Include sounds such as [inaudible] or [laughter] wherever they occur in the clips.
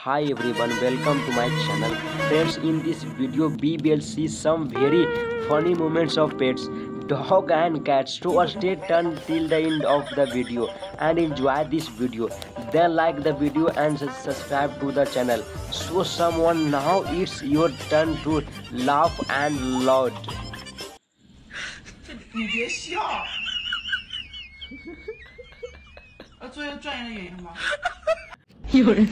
hi everyone welcome to my channel friends in this video we will see some very funny moments of pets dog and cats so stay tuned till the end of the video and enjoy this video then like the video and subscribe to the channel so someone now it's your turn to laugh and loud 你别笑。要做一个专业的演员吗？ [laughs] 有人。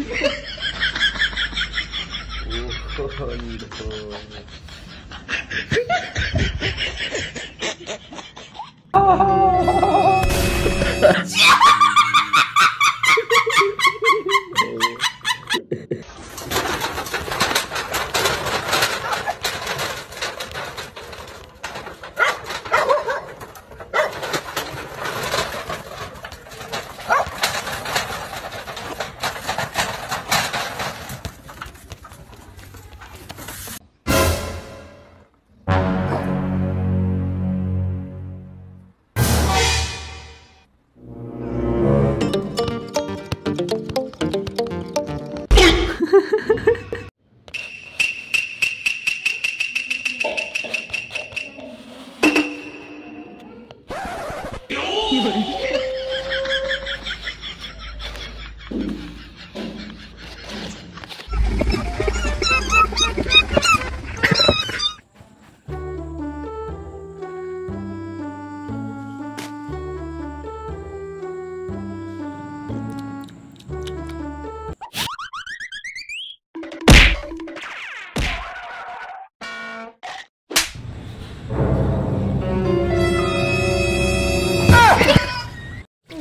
我靠你的妈！啊！[laughs]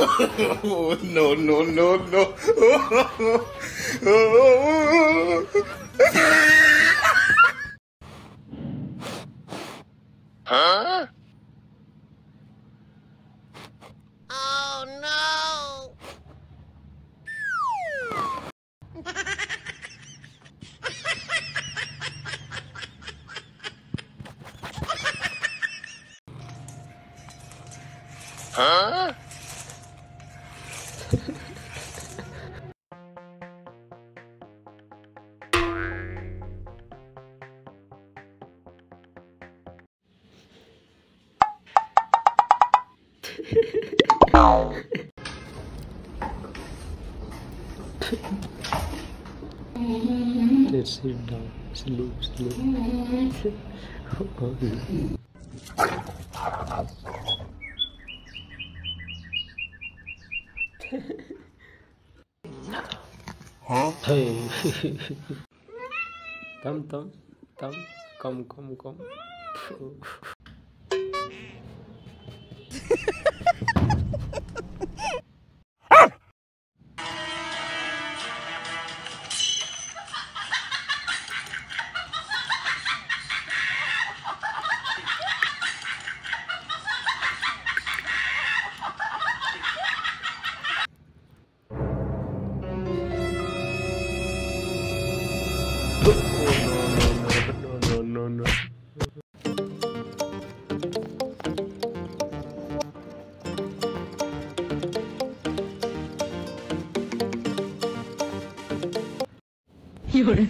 oh, [laughs] no, no, no, no. [laughs] huh? Oh, no. huh? Let's sit down sleep sleep तम तम तम कम कम कम 有人，